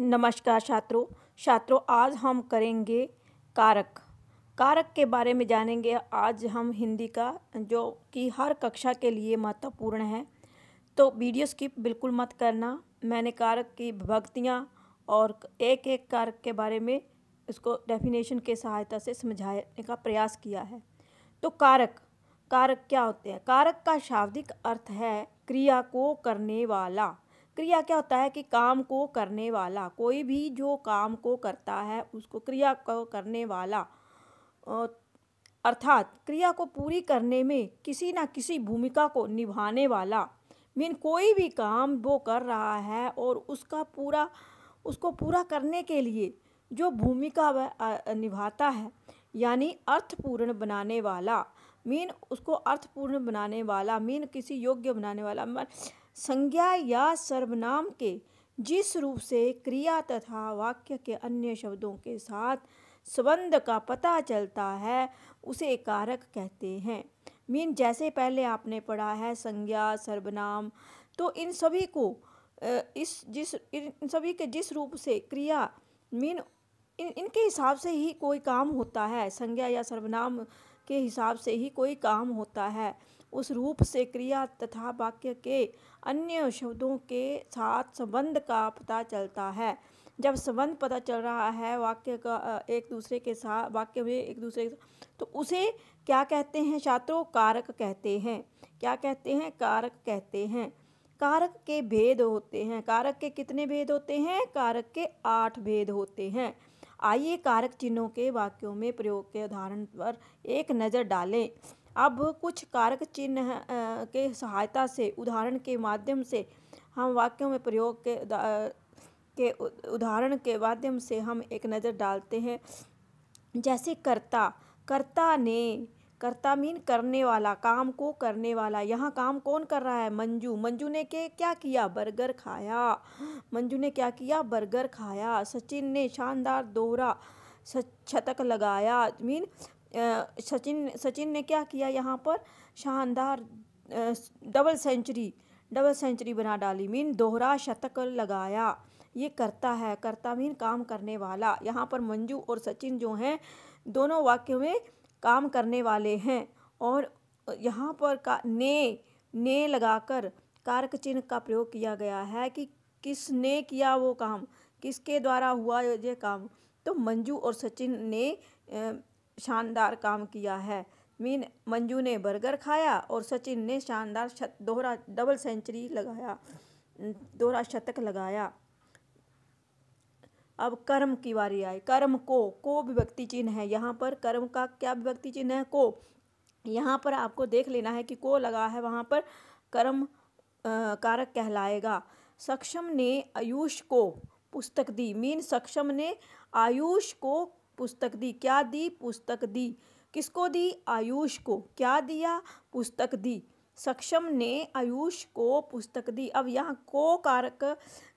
नमस्कार छात्रों। छात्रों, आज हम करेंगे कारक। कारक के बारे में जानेंगे। आज हम हिंदी का, जो कि हर कक्षा के लिए महत्वपूर्ण है। तो वीडियो स्किप बिल्कुल मत करना। मैंने कारक की विभक्तियाँ और एक एक कारक के बारे में इसको डेफिनेशन के सहायता से समझाने का प्रयास किया है। तो कारक। कारक क्या होते हैं? कारक का शाब्दिक अर्थ है क्रिया को करने वाला। क्रिया क्या होता है कि काम को करने वाला, कोई भी जो काम को करता है, उसको क्रिया को करने वाला अर्थात क्रिया को पूरी करने में किसी ना किसी भूमिका को निभाने वाला, मीन कोई भी काम वो कर रहा है और उसका पूरा, उसको पूरा करने के लिए जो भूमिका निभाता है, यानी अर्थपूर्ण बनाने वाला, मीन उसको अर्थपूर्ण बनाने वाला, मीन किसी योग्य बनाने वाला संज्ञा या सर्वनाम के जिस रूप से क्रिया तथा वाक्य के अन्य शब्दों के साथ संबंध का पता चलता है, उसे कारक कहते हैं। मीन जैसे पहले आपने पढ़ा है संज्ञा, सर्वनाम तो इन सभी को इस जिस, इन सभी के जिस रूप से क्रिया, मीन इन, इनके हिसाब से ही कोई काम होता है। संज्ञा या सर्वनाम के हिसाब से ही कोई काम होता है। उस रूप से क्रिया तथा वाक्य के अन्य शब्दों के साथ संबंध का पता चलता है। जब संबंध पता चल रहा है वाक्य का एक दूसरे के साथ, वाक्य में एक दूसरे के साथ तो उसे क्या कहते हैं छात्रों? कारक कहते हैं। क्या कहते हैं? कारक कहते हैं। कारक के भेद होते हैं। कारक के कितने भेद होते हैं? कारक के आठ भेद होते हैं। आइए कारक चिन्हों के वाक्यों में प्रयोग के उदाहरण पर एक नज़र डालें। अब कुछ कारक चिन्ह के सहायता से, उदाहरण के माध्यम से हम वाक्यों में प्रयोग के के उदाहरण के माध्यम से हम एक नज़र डालते हैं। जैसे कर्ता कर्ता ने, कर्ता मीन करने वाला, काम को करने वाला, यहाँ काम कौन कर रहा है? मंजू। मंजू ने के, क्या किया? बर्गर खाया। मंजू ने क्या किया? बर्गर खाया। सचिन ने शानदार दोहरा शतक लगाया। मीन सचिन सचिन ने क्या किया यहाँ पर? शानदार डबल सेंचुरी डबल सेंचुरी बना डाली। मीन दोहरा शतक लगाया। ये करता है, करता मीन काम करने वाला। यहाँ पर मंजू और सचिन जो हैं, दोनों वाक्यों में काम करने वाले हैं। और यहाँ पर का, ने ने लगाकर कारक चिन्ह का प्रयोग किया गया है कि किसने किया वो काम? किसके द्वारा हुआ ये काम? तो मंजू और सचिन ने शानदार काम किया है। मीन मंजू ने बर्गर खाया और सचिन ने शानदार दोहरा, डबल सेंचुरी लगाया दोहरा शतक लगाया। अब कर्म की बारी आई। कर्म को को विभक्ति चिन्ह है। यहाँ पर कर्म का क्या विभक्ति चिन्ह है? को। यहाँ पर आपको देख लेना है कि को लगा है, वहाँ पर कर्म कारक कहलाएगा। सक्षम ने आयुष को पुस्तक दी। मीन सक्षम ने आयुष को पुस्तक दी? क्या दी पुस्तक दी? किसको दी? आयुष को। क्या दिया पुस्तक दी? सक्षम ने आयुष को पुस्तक दी। अब यहाँ को कारक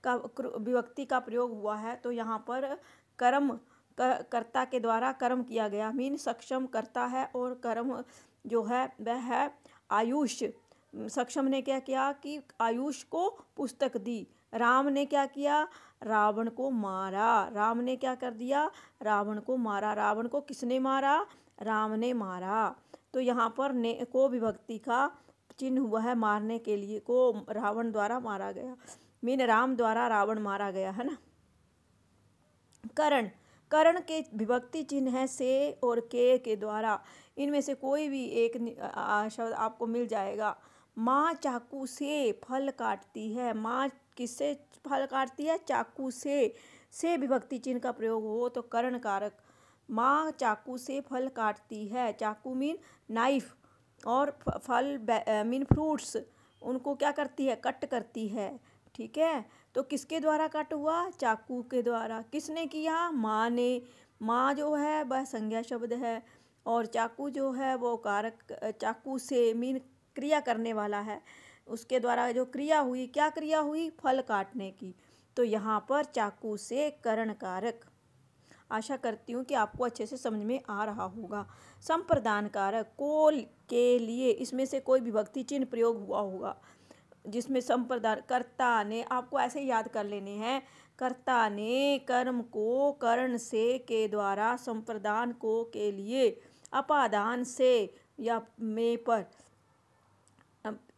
का विभक्ति का प्रयोग हुआ है तो यहाँ पर कर्म कर्ता के द्वारा कर्म किया गया। मीन सक्षम करता है और कर्म जो है, वह है आयुष। सक्षम ने क्या किया कि आयुष को पुस्तक दी। राम ने क्या किया? रावण को मारा। राम ने क्या कर दिया? रावण को मारा। रावण को किसने मारा? राम ने मारा। तो यहाँ पर ने को विभक्ति का चिन्ह हुआ है मारने के लिए को रावण द्वारा मारा गया। मीन राम द्वारा रावण मारा गया, है ना? करण। करण के विभक्ति चिन्ह है से और के के द्वारा। इनमें से कोई भी एक शब्द आपको मिल जाएगा। माँ चाकू से फल काटती है। माँ किससे फल काटती है? चाकू से से विभक्ति चिन्ह का प्रयोग हो तो कर्ण कारक। माँ चाकू से फल काटती है। चाकू मीन नाइफ और फल मीन फ्रूट्स उनको क्या करती है? कट करती है। ठीक है? तो किसके द्वारा कट हुआ? चाकू के द्वारा। किसने किया? माँ ने। माँ जो है, वह संज्ञा शब्द है और चाकू जो है, वो कारक चाकू से मीन क्रिया करने वाला है। उसके द्वारा जो क्रिया हुई, क्या क्रिया हुई? फल काटने की। तो यहाँ पर चाकू से करण कारक आशा करती हूँ कि आपको अच्छे से समझ में आ रहा होगा। संप्रदान कारक कोल के लिए इसमें से कोई विभक्ति चिन्ह प्रयोग हुआ होगा, जिसमें संप्रदान, कर्ता ने, आपको ऐसे याद कर लेने हैं, कर्ता ने कर्म को करण से के द्वारा संप्रदान को के लिए अपादान से या में पर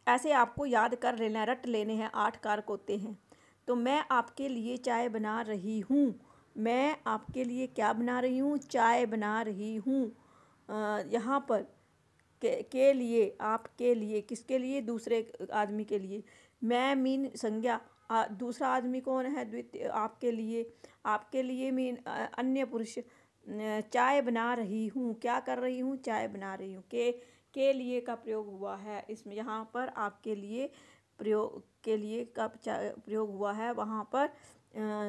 ऐसे आपको याद कर लेना रट लेने हैं आठ कारक होते हैं। तो मैं आपके लिए चाय बना रही हूँ। मैं आपके लिए क्या बना रही हूँ? चाय बना रही हूँ। यहाँ पर के, के लिए आपके लिए किसके लिए? दूसरे आदमी के लिए। मैं मीन संज्ञा दूसरा आदमी कौन है? द्वितीय आपके लिए आपके लिए मीन अन्य पुरुष। चाय बना रही हूँ। क्या कर रही हूँ? चाय बना रही हूँ। के के लिए का प्रयोग हुआ है। इसमें यहाँ पर आपके लिए प्रयोग, के लिए का प्रयोग हुआ है। वहाँ पर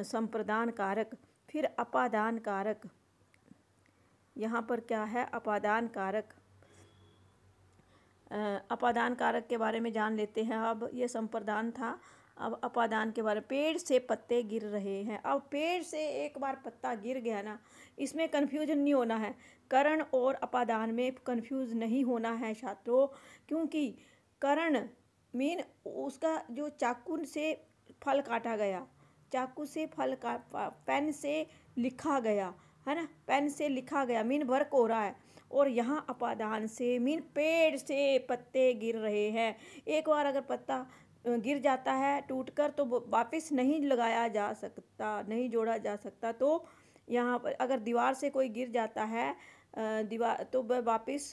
संप्रदान कारक फिर अपादान कारक यहाँ पर क्या है? अपादान कारक अपादान कारक के बारे में जान लेते हैं। अब ये संप्रदान था। अब अपादान के बारे पेड़ से पत्ते गिर रहे हैं। अब पेड़ से एक बार पत्ता गिर गया ना, इसमें कन्फ्यूज़न नहीं होना है। करण और अपादान में कन्फ्यूज़ नहीं होना है छात्रों, क्योंकि करण मीन उसका जो चाकू से फल काटा गया, चाकू से फल का पेन से लिखा गया, है ना? पेन से लिखा गया मीन वर्क हो रहा है। और यहाँ अपादान से मीन पेड़ से पत्ते गिर रहे हैं। एक बार अगर पत्ता गिर जाता है, टूटकर तो वापस नहीं लगाया जा सकता, नहीं जोड़ा जा सकता। तो यहाँ पर अगर दीवार से कोई गिर जाता है दीवार तो वह वापस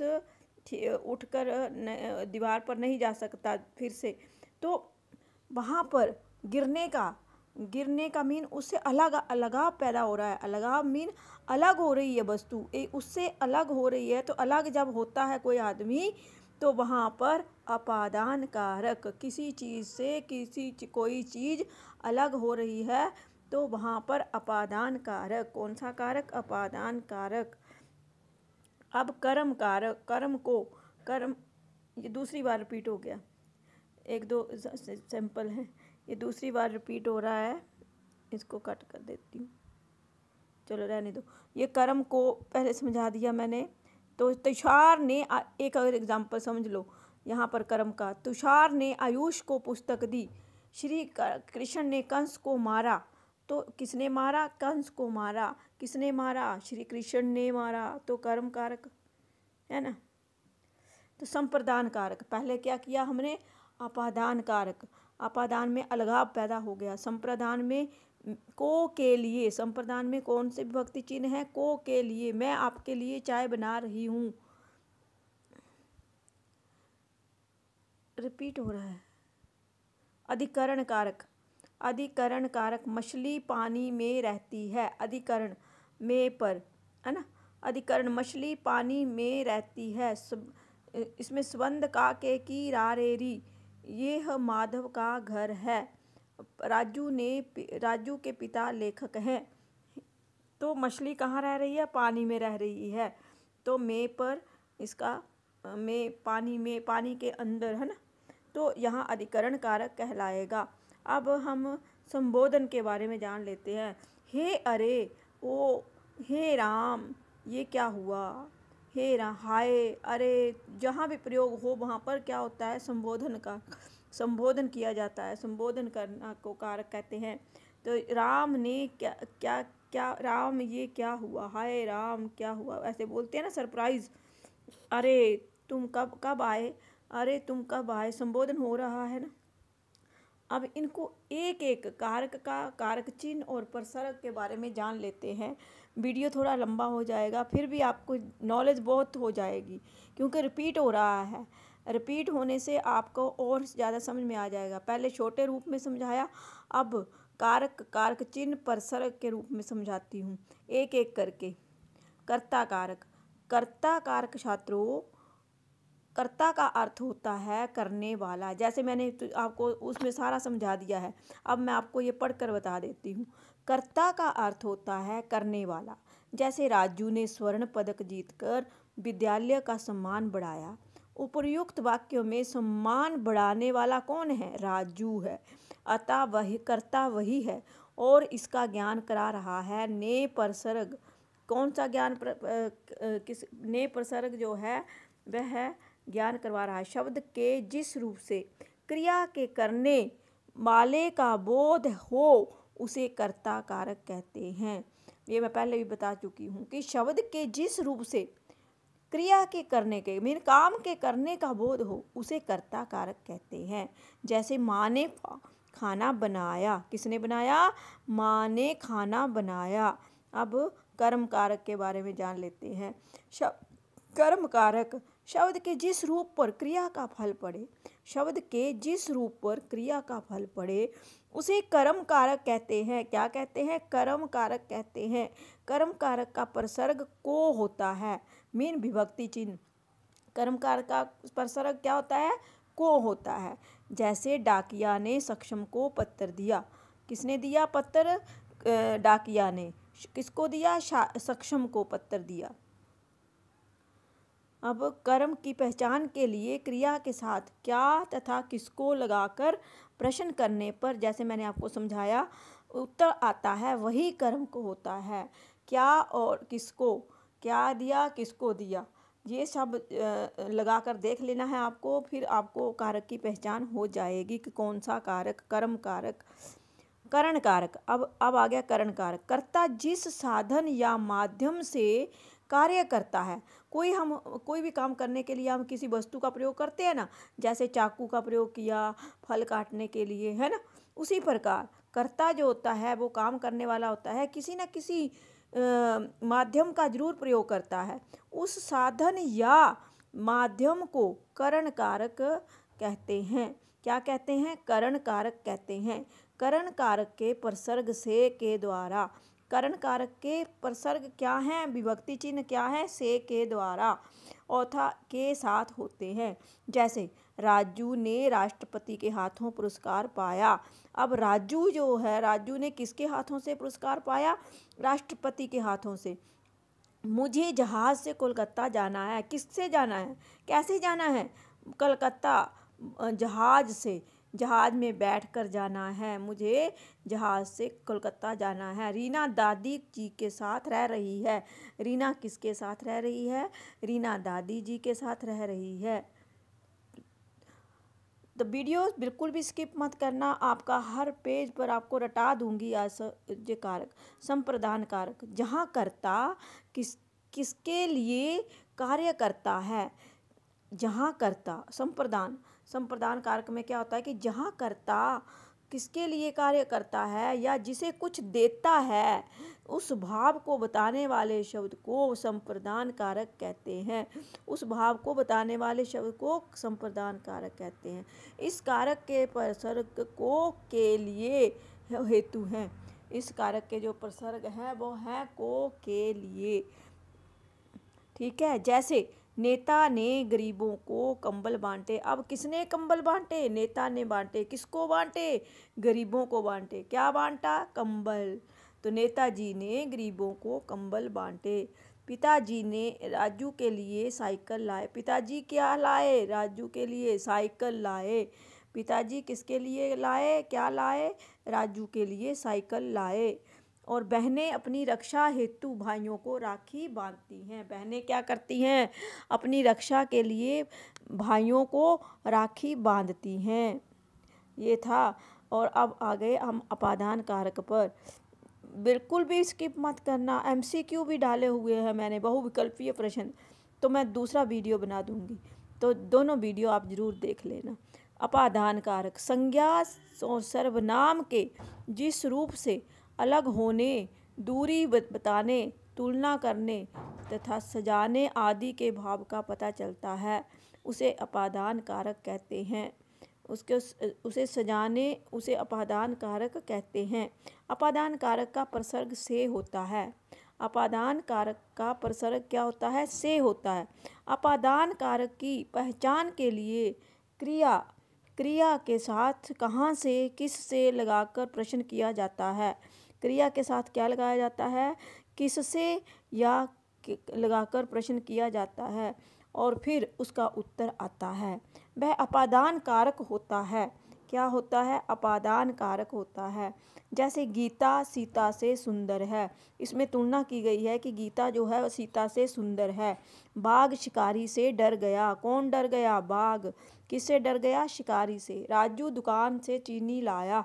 उठकर दीवार पर नहीं जा सकता फिर से। तो वहाँ पर गिरने का गिरने का मीन उससे अलग, अलगाव पैदा हो रहा है। अलगाव मीन अलग हो रही है वस्तु। उससे अलग हो रही है। तो अलग जब होता है कोई आदमी तो वहाँ पर अपादान कारक किसी चीज़ से किसी कोई चीज़ अलग हो रही है तो वहाँ पर अपादान कारक कौन सा कारक? अपादान कारक अब कर्म कारक, कर्म को, कर्म, ये दूसरी बार रिपीट हो गया। एक दो सैंपल हैं। ये दूसरी बार रिपीट हो रहा है। इसको कट कर देती हूँ। चलो रहने दो। ये कर्म को पहले समझा दिया मैंने। तो तुषार ने एक अगर एग्ज़ाम्पल समझ लो, यहाँ पर कर्म का। तुषार ने आयुष को पुस्तक दी। श्री कृष्ण ने कंस को मारा। तो किसने मारा? कंस को मारा। किसने मारा? श्री कृष्ण ने मारा। तो कर्म कारक, है ना? तो संप्रदान कारक। पहले क्या किया हमने? अपादान कारक। अपादान में अलगाव पैदा हो गया। संप्रदान में को के लिए, संप्रदान में कौन से विभक्ति चिन्ह है? को के लिए, मैं आपके लिए चाय बना रही हूँ। रिपीट हो रहा है। अधिकरण कारक। अधिकरण कारक मछली पानी में रहती है। अधिकरण में पर, है ना? अधिकरण मछली पानी में रहती है। इसमें स्वंद का के की रारेरी। यह माधव का घर है। राजू ने राजू के पिता लेखक हैं। तो मछली कहाँ रह रही है? पानी में रह रही है। तो मे पर इसका में पानी में, पानी के अंदर, है ना? तो यहाँ अधिकरण कारक कहलाएगा। अब हम संबोधन के बारे में जान लेते हैं। हे अरे, ओ, हे राम, ये क्या हुआ? हे राम हाय, अरे, जहाँ भी प्रयोग हो, वहाँ पर क्या होता है संबोधन का? संबोधन किया जाता है, संबोधन करना को कारक कहते हैं। तो राम ने क्या क्या क्या, राम ये क्या हुआ? हाय राम, क्या हुआ? ऐसे बोलते हैं ना, सरप्राइज़। अरे तुम कब कब आए? अरे तुम कब आए? संबोधन हो रहा है ना? अब इनको एक एक कारक का, कारक चिन्ह और प्रसरक के बारे में जान लेते हैं। वीडियो थोड़ा लंबा हो जाएगा, फिर भी आपको नॉलेज बहुत हो जाएगी, क्योंकि रिपीट हो रहा है। रिपीट होने से आपको और ज़्यादा समझ में आ जाएगा। पहले छोटे रूप में समझाया, अब कारक कारक चिन्ह परसरक के रूप में समझाती हूँ। एक एक करके। कर्ता कारक। कर्ता कारक छात्रों, कर्ता का अर्थ होता है करने वाला। जैसे मैंने तो आपको उसमें सारा समझा दिया है। अब मैं आपको ये पढ़कर बता देती हूँ। कर्ता का अर्थ होता है करने वाला। जैसे राजू ने स्वर्ण पदक जीतकर विद्यालय का सम्मान बढ़ाया। उपर्युक्त वाक्यों में सम्मान बढ़ाने वाला कौन है? राजू है। अतः वही, कर्ता वही है और इसका ज्ञान करा रहा है। ने परसर्ग। कौन सा ज्ञान किस, ने प्रसर्ग जो है, वह ज्ञान करवा रहा है। शब्द के जिस रूप से क्रिया के करने वाले का बोध हो, उसे कर्ता कारक कहते हैं। ये मैं पहले भी बता चुकी हूँ कि शब्द के जिस रूप से क्रिया के करने के मीन काम के करने का बोध हो, उसे कर्ता कारक कहते हैं। जैसे माँ ने खाना बनाया, किसने बनाया? माँ ने खाना बनाया। अब कर्म कारक के बारे में जान लेते हैं। कर्म कारक शब्द के जिस रूप पर क्रिया का फल पड़े, शब्द के जिस रूप पर क्रिया का फल पड़े, उसे कर्म कारक कहते हैं। क्या कहते हैं? कर्म कारक कहते हैं। कर्म कारक का प्रसर्ग को होता है। मीन विभक्ति चिन्ह। कर्मकार का प्रसर्ग क्या होता है? को होता है। जैसे डाकिया ने सक्षम को पत्र दिया। किसने दिया पत्र डाकिया ने। किसको दिया? सक्षम को पत्र दिया। अब कर्म की पहचान के लिए क्रिया के साथ क्या तथा किसको लगाकर प्रश्न करने पर, जैसे मैंने आपको समझाया, उत्तर आता है, वही कर्म को होता है। क्या और किसको? क्या दिया, किसको दिया? ये सब लगाकर देख लेना है आपको, फिर आपको कारक की पहचान हो जाएगी कि कौन सा कारक कर्म कारक, करण कारक। अब अब आ गया करण कारक। कर्ता जिस साधन या माध्यम से कार्य करता है, कोई हम, कोई भी काम करने के लिए हम किसी वस्तु का प्रयोग करते हैं ना, जैसे चाकू का प्रयोग किया, फल काटने के लिए, है ना? उसी प्रकार कर्ता जो होता है, वो काम करने वाला होता है, किसी न किसी माध्यम का ज़रूर प्रयोग करता है। उस साधन या माध्यम को करण कारक कहते हैं। क्या कहते हैं? करण कारक कहते हैं। करण कारक के प्रसर्ग से के द्वारा। करण कारक के प्रसर्ग क्या हैं? विभक्ति चिन्ह क्या है? से के द्वारा। औथा के साथ होते हैं। जैसे राजू ने राष्ट्रपति के हाथों पुरस्कार पाया। अब राजू जो है, राजू ने किसके हाथों से पुरस्कार पाया? राष्ट्रपति के हाथों से। मुझे जहाज़ से कोलकाता जाना है। किससे जाना है? कैसे जाना है? कलकत्ता जहाज़ से। जहाज़ में बैठ कर जाना है। मुझे जहाज़ से कोलकाता जाना है। रीना दादी जी के साथ रह रही है। रीना किसके साथ रह रही है? रीना दादी जी के साथ रह रही है। तो वीडियो बिल्कुल भी स्किप मत करना। आपका हर पेज पर आपको रटा दूँगी आश्चर्य कारक, संप्रदान कारक। जहाँ करता, किस, किसके लिए कार्य करता है? जहाँ करता, संप्रदान। संप्रदान कारक में क्या होता है कि जहाँ कर्ता किसके लिए कार्य करता है या जिसे कुछ देता है, उस भाव को बताने वाले शब्द को संप्रदान कारक कहते हैं। उस भाव को बताने वाले शब्द को संप्रदान कारक कहते हैं। इस कारक के प्रसर्ग को के लिए हेतु हैं। इस कारक के जो प्रसर्ग हैं, वो हैं को के लिए। ठीक है? जैसे नेता ने गरीबों को कंबल बांटे। अब किसने कंबल बांटे? नेता ने बांटे। किसको बांटे? गरीबों को बांटे। क्या बांटा? कंबल। तो नेताजी ने गरीबों को कंबल बांटे। पिताजी ने राजू के लिए साइकिल लाए। पिताजी क्या लाए? राजू के लिए साइकिल लाए। पिताजी किसके लिए लाए? क्या लाए? राजू के लिए साइकिल लाए। और बहनें अपनी रक्षा हेतु भाइयों को राखी बांधती हैं। बहनें क्या करती हैं? अपनी रक्षा के लिए भाइयों को राखी बांधती हैं। ये था। और अब आ गए हम अपादान कारक पर। बिल्कुल भी स्किप मत करना। एमसीक्यू भी डाले हुए हैं मैंने, बहुविकल्पीय प्रश्न। तो मैं दूसरा वीडियो बना दूँगी। तो दोनों वीडियो आप ज़रूर देख लेना। अपादान कारक, संज्ञा सर्वनाम के जिस रूप से अलग होने, दूरी बताने, तुलना करने तथा सजाने आदि के भाव का पता चलता है, उसे अपादान कारक कहते हैं। उसके उसे सजाने, उसे अपादान कारक कहते हैं। अपादान कारक का प्रसर्ग से होता है। अपादान कारक का प्रसर्ग क्या होता है? से होता है। अपादान कारक की पहचान के लिए क्रिया क्रिया के साथ कहाँ से, किस से लगाकर प्रश्न किया जाता है? क्रिया के साथ क्या लगाया जाता है? किससे या लगाकर प्रश्न किया जाता है? और फिर उसका उत्तर आता है। वह अपादान कारक होता है। क्या होता है? अपादान कारक होता है। जैसे गीता सीता से सुंदर है। इसमें तुलना की गई है कि गीता जो है सीता से सुंदर है। बाघ शिकारी से डर गया। कौन डर गया? बाघ। किससे डर गया? शिकारी से। राजू दुकान से चीनी लाया।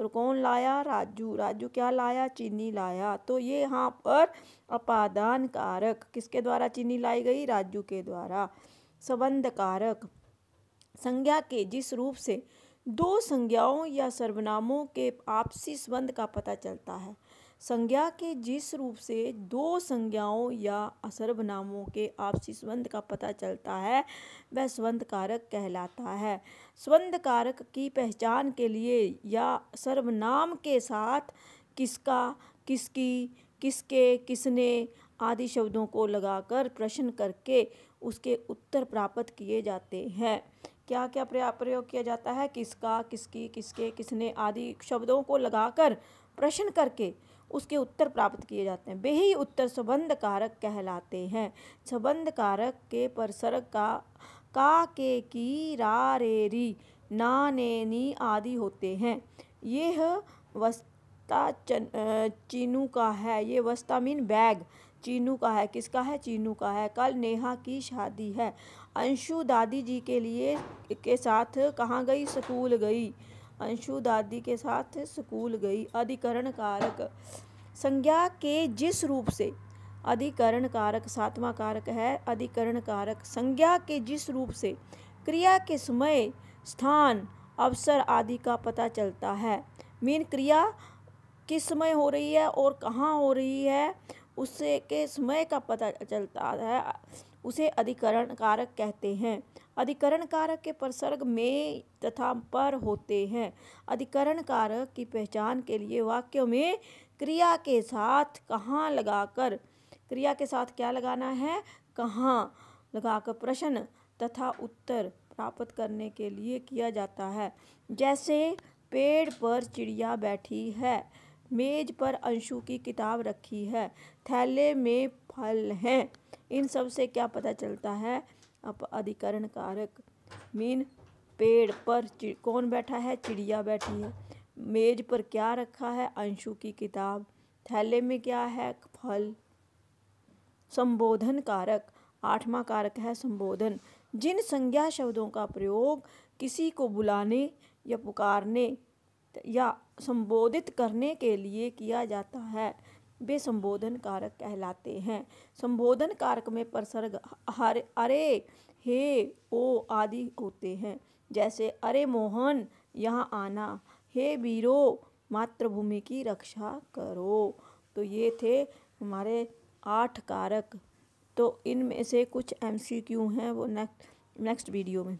कौन लाया? राजू। राजू क्या लाया? चीनी लाया। तो ये यहाँ पर अपादान कारक किसके द्वारा चीनी लाई गई? राजू के द्वारा। संबंध कारक संज्ञा के जिस रूप से दो संज्ञाओं या सर्वनामों के आपसी संबंध का पता चलता है। संज्ञा के जिस रूप से दो संज्ञाओं या सर्वनामों के आपसी संबंध का पता चलता है, वह संबंध कारक कहलाता है। संबंध कारक की पहचान के लिए या सर्वनाम के साथ किसका, किसकी, किसके, किसने आदि शब्दों को लगाकर प्रश्न करके उसके उत्तर प्राप्त किए जाते हैं। क्या क्या प्रयोग किया जाता है, किसका, किसकी, किसके, किसने आदि शब्दों को लगाकर प्रश्न करके उसके उत्तर प्राप्त किए जाते हैं। वे ही उत्तर संबंध कारक कहलाते हैं। संबंध कारक के परसर्ग का का के की, रा, रे, री, ना, ने, नी आदि होते हैं। यह वस्ता चीनू का है। ये वस्ता मीन बैग। चीनू का है। किसका है? चीनू का है। कल नेहा की शादी है। अंशु दादी जी के लिए के साथ कहाँ गई? स्कूल गई। अंशु दादी के साथ स्कूल गई। अधिकरण कारक। संज्ञा के जिस रूप से अधिकरण कारक, सातवां कारक है, अधिकरण कारक। संज्ञा के जिस रूप से क्रिया के समय, स्थान, अवसर आदि का पता चलता है। मीन क्रिया किस समय हो रही है और कहाँ हो रही है, उससे के समय का पता चलता है। उसे अधिकरण कारक कहते हैं। अधिकरण कारक के प्रसर्ग में तथा पर होते हैं। अधिकरण कारक की पहचान के लिए वाक्यों में क्रिया के साथ कहाँ लगाकर, क्रिया के साथ क्या लगाना है? कहाँ लगाकर प्रश्न तथा उत्तर प्राप्त करने के लिए किया जाता है। जैसे, पेड़ पर चिड़िया बैठी है, मेज पर अंशु की किताब रखी है, थैले में फल हैं। इन सबसे क्या पता चलता है? अप अधिकरण कारक। मीन, पेड़ पर कौन बैठा है? चिड़िया बैठी है। मेज पर क्या रखा है? अंशु की किताब। थैले में क्या है? फल। संबोधन कारक। आठवां कारक है संबोधन। जिन संज्ञा शब्दों का प्रयोग किसी को बुलाने या पुकारने या संबोधित करने के लिए किया जाता है वे संबोधन कारक कहलाते हैं। संबोधन कारक में प्रसर्ग हर अरे, हे, ओ आदि होते हैं। जैसे, अरे मोहन, यहाँ आना। हे वीरो, मातृभूमि की रक्षा करो। तो ये थे हमारे आठ कारक। तो इनमें से कुछ एमसीक्यू हैं वो नेक्स्ट नेक्स्ट वीडियो में।